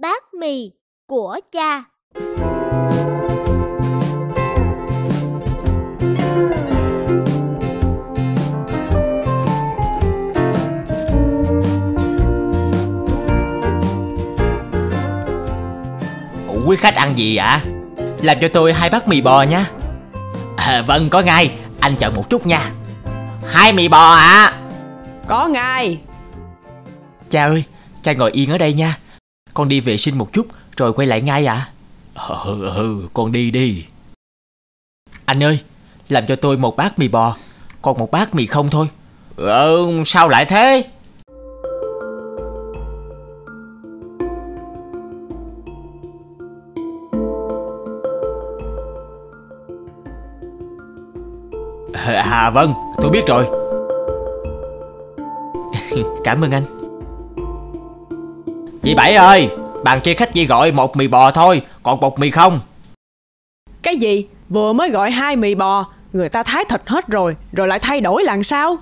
bát mì của cha. Ủa, quý khách ăn gì ạ? Làm cho tôi hai bát mì bò nha à, Vâng có ngay Anh chờ một chút nha Hai mì bò ạ à. Có ngay Cha ơi Cha ngồi yên ở đây nha Con đi vệ sinh một chút Rồi quay lại ngay ạ. À? Ừ ừ con đi đi. Anh ơi Làm cho tôi một bát mì bò Còn một bát mì không thôi. Ừ sao lại thế? À vâng, tôi biết rồi. Cảm ơn anh Chị Bảy ơi, bàn kia khách chỉ gọi một mì bò thôi Còn một mì không? Cái gì? Vừa mới gọi hai mì bò Người ta thái thịt hết rồi Rồi lại thay đổi làm sao?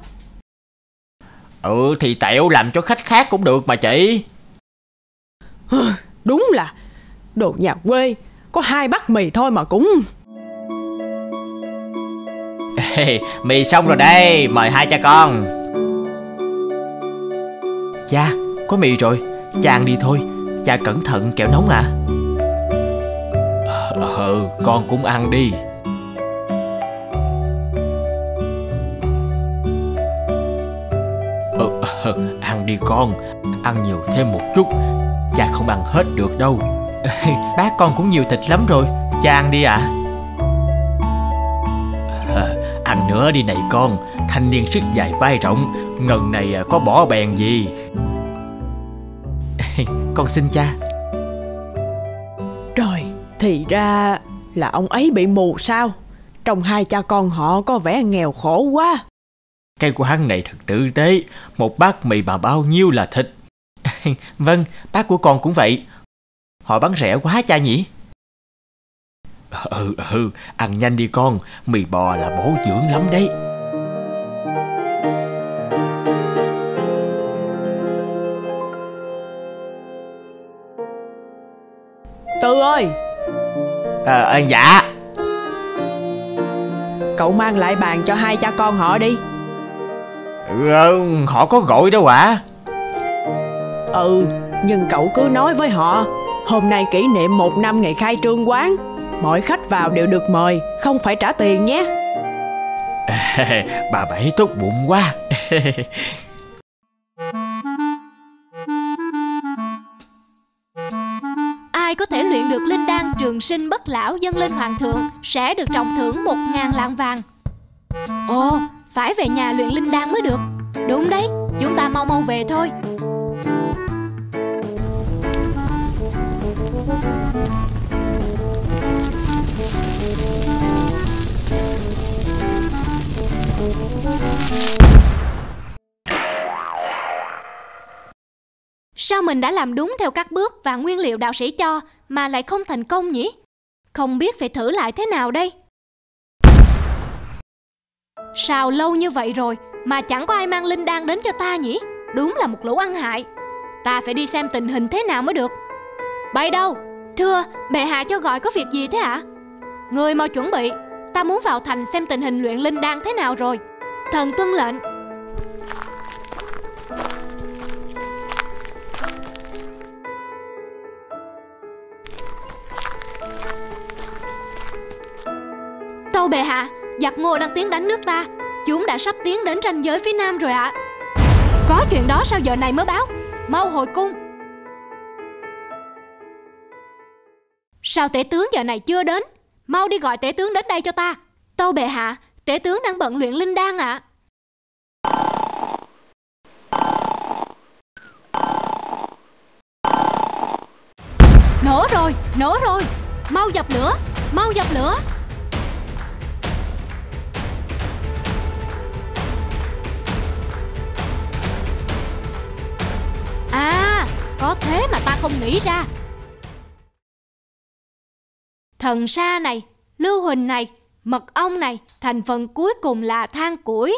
Ừ thì tẹo làm cho khách khác cũng được mà chị. Đúng là Đồ nhà quê Có hai bát mì thôi mà cũng Mì xong rồi đây Mời hai cha con. Cha có mì rồi Cha ăn đi thôi Cha cẩn thận kẹo nóng à. Ừ con cũng ăn đi. Ừ, ừ, Ăn đi con Ăn nhiều thêm một chút Cha không ăn hết được đâu. Bác con cũng nhiều thịt lắm rồi Cha ăn đi ạ. À. Ăn nữa đi này con Thanh niên sức dài vai rộng Ngần này à, có bỏ bèn gì Con xin cha. Trời Thì ra là ông ấy bị mù sao? Trong hai cha con họ có vẻ nghèo khổ quá. Cái quán này thật tử tế Một bát mì mà bao nhiêu là thịt. Vâng bát của con cũng vậy. Họ bán rẻ quá cha nhỉ? Ừ ừ Ăn nhanh đi con Mì bò là bổ dưỡng lắm đấy Tư ơi. À, à, Dạ. Cậu mang lại bàn cho hai cha con họ đi. Ừ, Họ có gọi đâu ạ. À? Ừ Nhưng cậu cứ nói với họ Hôm nay kỷ niệm một năm ngày khai trương quán Mọi khách vào đều được mời Không phải trả tiền nhé. Bà Bảy tốt bụng quá luyện được linh đan trường sinh bất lão dâng lên hoàng thượng Sẽ được trọng thưởng một ngàn lạng vàng. Ồ, phải về nhà luyện linh đan mới được. Đúng đấy, chúng ta mau mau về thôi. Sao mình đã làm đúng theo các bước và nguyên liệu đạo sĩ cho mà lại không thành công nhỉ? Không biết phải thử lại thế nào đây? Sao lâu như vậy rồi mà chẳng có ai mang linh đan đến cho ta nhỉ? Đúng là một lũ ăn hại. Ta phải đi xem tình hình thế nào mới được. Bay đâu? Thưa, bệ hạ cho gọi có việc gì thế ạ? À? Người mau chuẩn bị, ta muốn vào thành xem tình hình luyện linh đan thế nào rồi. Thần tuân lệnh. Tâu bệ hạ, giặc ngô đang tiến đánh nước ta. Chúng đã sắp tiến đến ranh giới phía nam rồi ạ. À. Có chuyện đó sao giờ này mới báo? Mau hồi cung. Sao tể tướng giờ này chưa đến? Mau đi gọi tể tướng đến đây cho ta. Tâu bệ hạ Tể tướng đang bận luyện linh đan ạ. À. Nổ rồi, nổ rồi. Mau dập lửa, mau dập lửa. Có thế mà ta không nghĩ ra. Thần sa này, lưu huỳnh này, mật ong này Thành phần cuối cùng là than củi.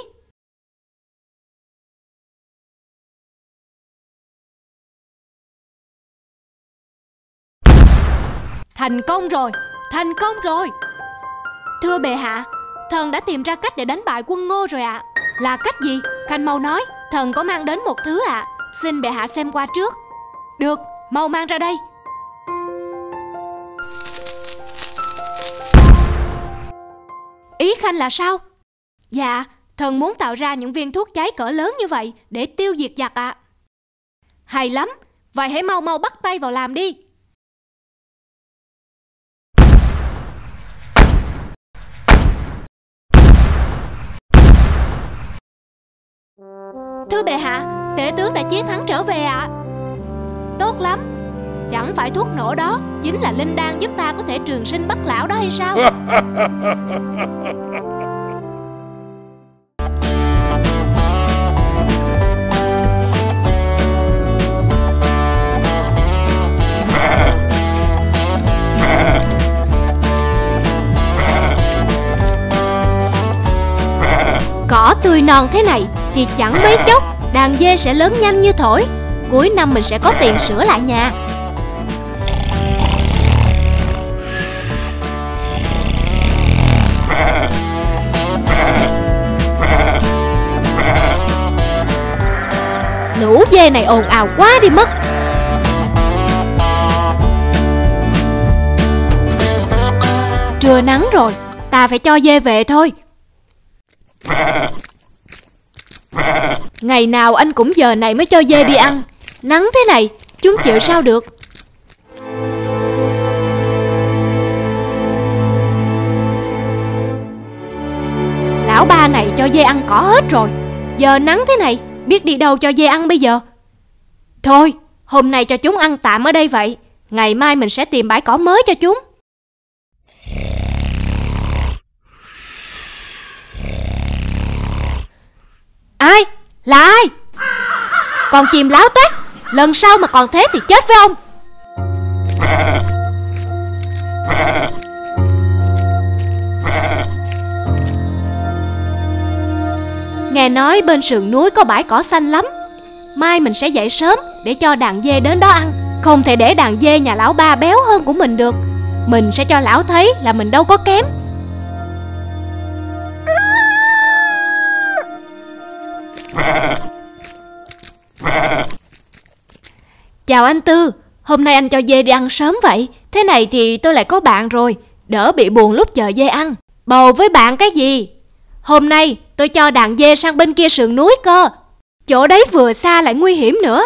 Thành công rồi Thành công rồi. Thưa bệ hạ Thần đã tìm ra cách để đánh bại quân ngô rồi ạ. À. Là cách gì? Khanh mau nói Thần có mang đến một thứ ạ. À. Xin bệ hạ xem qua trước. Được Mau mang ra đây Ý Khanh là sao Dạ Thần muốn tạo ra những viên thuốc cháy cỡ lớn như vậy Để tiêu diệt giặc ạ à. Hay lắm Vậy hãy mau mau bắt tay vào làm đi Thưa bệ hạ, tể tướng đã chiến thắng trở về ạ. À. Tốt lắm. Chẳng phải thuốc nổ đó chính là linh đan giúp ta có thể trường sinh bất lão đó hay sao? Cỏ tươi non thế này thì chẳng mấy chốc đàn dê sẽ lớn nhanh như thổi Cuối năm mình sẽ có tiền sửa lại nhà. Lũ dê này ồn ào quá đi mất. Trưa nắng rồi, Ta phải cho dê về thôi. Ngày nào anh cũng giờ này mới cho dê đi ăn. Nắng thế này Chúng chịu sao được? Lão ba này cho dê ăn cỏ hết rồi. Giờ nắng thế này Biết đi đâu cho dê ăn bây giờ? Thôi Hôm nay cho chúng ăn tạm ở đây vậy. Ngày mai mình sẽ tìm bãi cỏ mới cho chúng. Ai? Là ai? Còn chìm láo toát Lần sau mà còn thế thì chết với ông Nghe nói bên sườn núi có bãi cỏ xanh lắm. Mai mình sẽ dậy sớm để cho đàn dê đến đó ăn. Không thể để đàn dê nhà lão ba béo hơn của mình được. Mình sẽ cho lão thấy là mình đâu có kém. Chào anh Tư, hôm nay anh cho dê đi ăn sớm vậy. Thế này thì tôi lại có bạn rồi Đỡ bị buồn lúc chờ dê ăn. Bầu với bạn cái gì? Hôm nay tôi cho đàn dê sang bên kia sườn núi cơ. Chỗ đấy vừa xa lại nguy hiểm nữa.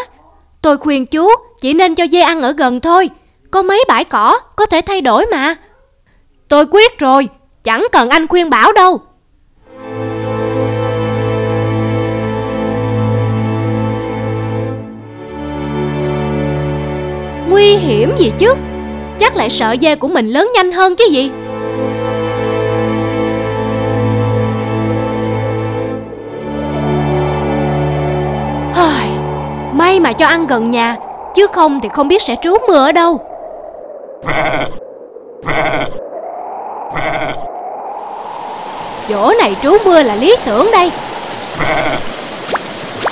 Tôi khuyên chú chỉ nên cho dê ăn ở gần thôi Có mấy bãi cỏ có thể thay đổi mà. Tôi quyết rồi Chẳng cần anh khuyên bảo đâu. Nguy hiểm gì chứ? Chắc lại sợ dê của mình lớn nhanh hơn chứ gì? May mà cho ăn gần nhà Chứ không thì không biết sẽ trú mưa ở đâu. Chỗ này trú mưa là lý tưởng đây.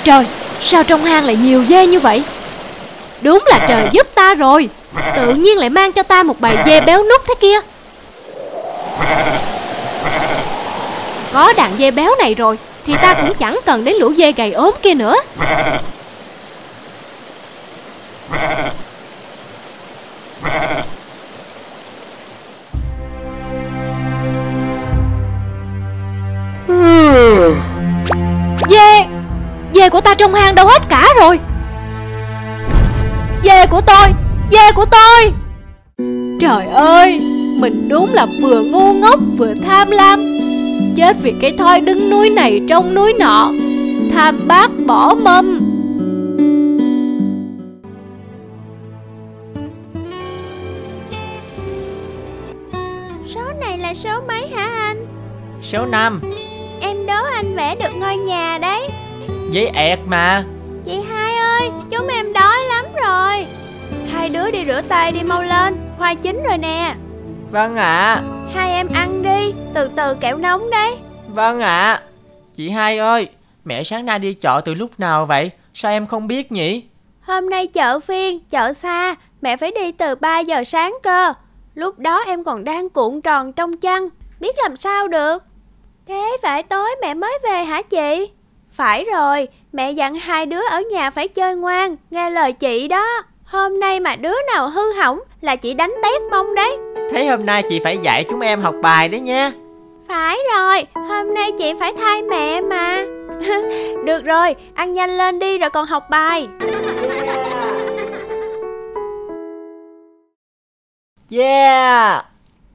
Trời, sao trong hang lại nhiều dê như vậy? Đúng là trời giúp ta rồi. Tự nhiên lại mang cho ta một bầy dê béo nút thế kia. Có đàn dê béo này rồi, Thì ta cũng chẳng cần đến lũ dê gầy ốm kia nữa. Dê! Dê của ta trong hang đâu hết của tôi. Trời ơi Mình đúng là vừa ngu ngốc vừa tham lam. Chết vì cái thoi đứng núi này trong núi nọ Tham bát bỏ mâm. Số này là số mấy hả anh? Số 5 Em đố anh vẽ được ngôi nhà đấy. Giấy ẹt mà Hai đứa đi rửa tay đi mau lên Khoai chín rồi nè Vâng ạ à. Hai em ăn đi, từ từ kẹo nóng đấy Vâng ạ à. Chị hai ơi, mẹ sáng nay đi chợ từ lúc nào vậy? Sao em không biết nhỉ? Hôm nay chợ phiên, chợ xa Mẹ phải đi từ 3 giờ sáng cơ Lúc đó em còn đang cuộn tròn trong chăn Biết làm sao được Thế phải tối mẹ mới về hả chị? Phải rồi, mẹ dặn hai đứa ở nhà phải chơi ngoan, nghe lời chị đó. Hôm nay mà đứa nào hư hỏng là chị đánh tét mông đấy. Thế hôm nay chị phải dạy chúng em học bài đấy nha Phải rồi, hôm nay chị phải thay mẹ mà. Được rồi, ăn nhanh lên đi rồi còn học bài. Yeah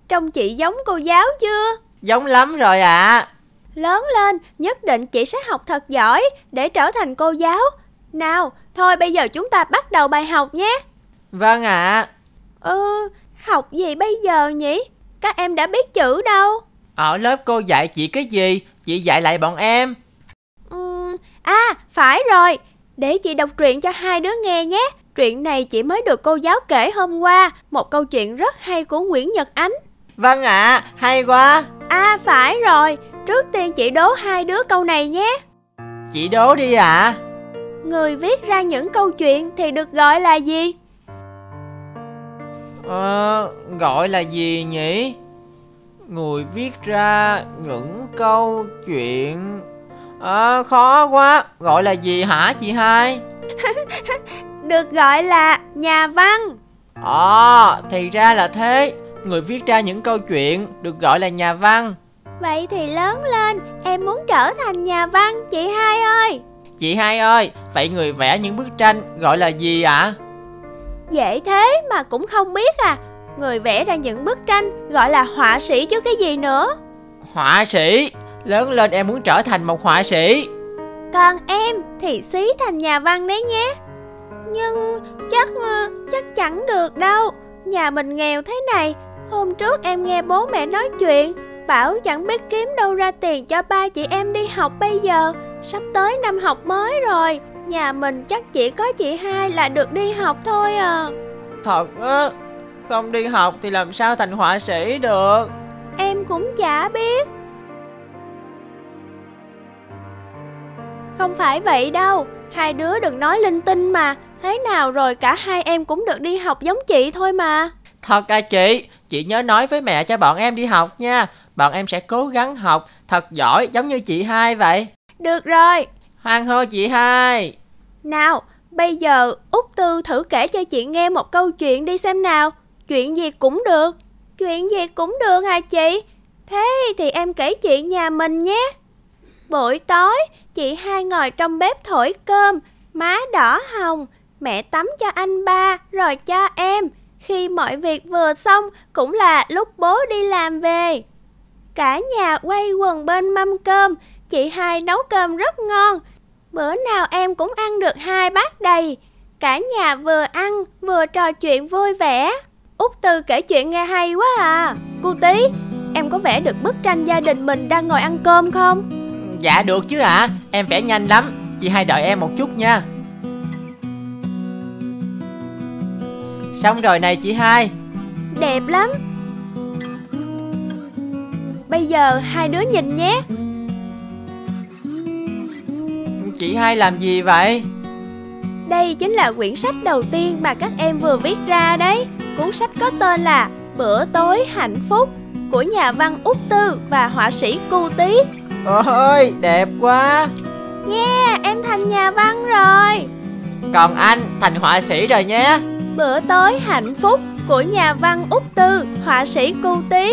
Trông chị giống cô giáo chưa? Giống lắm rồi ạ Lớn lên, nhất định chị sẽ học thật giỏi để trở thành cô giáo. Nào, thôi bây giờ chúng ta bắt đầu bài học nhé. Vâng ạ Ừ, học gì bây giờ nhỉ? Các em đã biết chữ đâu? Ở lớp cô dạy chị cái gì Chị dạy lại bọn em Ừm, à, phải rồi. Để chị đọc truyện cho hai đứa nghe nhé. Truyện này chị mới được cô giáo kể hôm qua. Một câu chuyện rất hay của Nguyễn Nhật Ánh. Vâng ạ hay quá À, phải rồi. Trước tiên chị đố hai đứa câu này nhé. Chị đố đi ạ Người viết ra những câu chuyện thì được gọi là gì? Ờ, gọi là gì nhỉ? Người viết ra những câu chuyện Ờ, khó quá Gọi là gì hả chị hai? Được gọi là nhà văn. Ờ, thì ra là thế Người viết ra những câu chuyện được gọi là nhà văn Vậy thì lớn lên, em muốn trở thành nhà văn, chị hai ơi. Chị hai ơi, vậy người vẽ những bức tranh gọi là gì ạ? Dễ thế mà cũng không biết à. Người vẽ ra những bức tranh gọi là họa sĩ chứ cái gì nữa. Họa sĩ Lớn lên em muốn trở thành một họa sĩ Còn em thì xí thành nhà văn đấy nhé. Nhưng chắc ờ, chắc chẳng được đâu. Nhà mình nghèo thế này. Hôm trước em nghe bố mẹ nói chuyện, bảo chẳng biết kiếm đâu ra tiền cho ba chị em đi học bây giờ. Sắp tới năm học mới rồi. Nhà mình chắc chỉ có chị hai là được đi học thôi à. Thật á Không đi học thì làm sao thành họa sĩ được? Em cũng chả biết. Không phải vậy đâu Hai đứa đừng nói linh tinh mà. Thế nào rồi cả hai em cũng được đi học giống chị thôi mà. Thật à chị Chị nhớ nói với mẹ cho bọn em đi học nha. Bọn em sẽ cố gắng học Thật giỏi giống như chị hai vậy Được rồi. Hoan hô chị hai. Nào bây giờ Út Tư thử kể cho chị nghe một câu chuyện đi xem nào. Chuyện gì cũng được. Chuyện gì cũng được hả chị? Thế thì em kể chuyện nhà mình nhé. Buổi tối chị hai ngồi trong bếp thổi cơm. Má đỏ hồng. Mẹ tắm cho anh ba rồi cho em. Khi mọi việc vừa xong cũng là lúc bố đi làm về. Cả nhà quay quần bên mâm cơm Chị hai nấu cơm rất ngon. Bữa nào em cũng ăn được hai bát đầy. Cả nhà vừa ăn vừa trò chuyện vui vẻ. Út Tư kể chuyện nghe hay quá à. Cô Tí, em có vẽ được bức tranh gia đình mình đang ngồi ăn cơm không? Dạ được chứ ạ. Em vẽ nhanh lắm. Chị hai đợi em một chút nha. Xong rồi này chị hai. Đẹp lắm. Bây giờ hai đứa nhìn nhé Chị hai làm gì vậy? Đây chính là quyển sách đầu tiên mà các em vừa viết ra đấy. Cuốn sách có tên là Bữa tối hạnh phúc Của nhà văn Út Tư và họa sĩ Cu Tí Ôi đẹp quá. Yeah, em thành nhà văn rồi. Còn anh thành họa sĩ rồi nhé. Bữa tối hạnh phúc của nhà văn Út Tư, họa sĩ Cu Tí.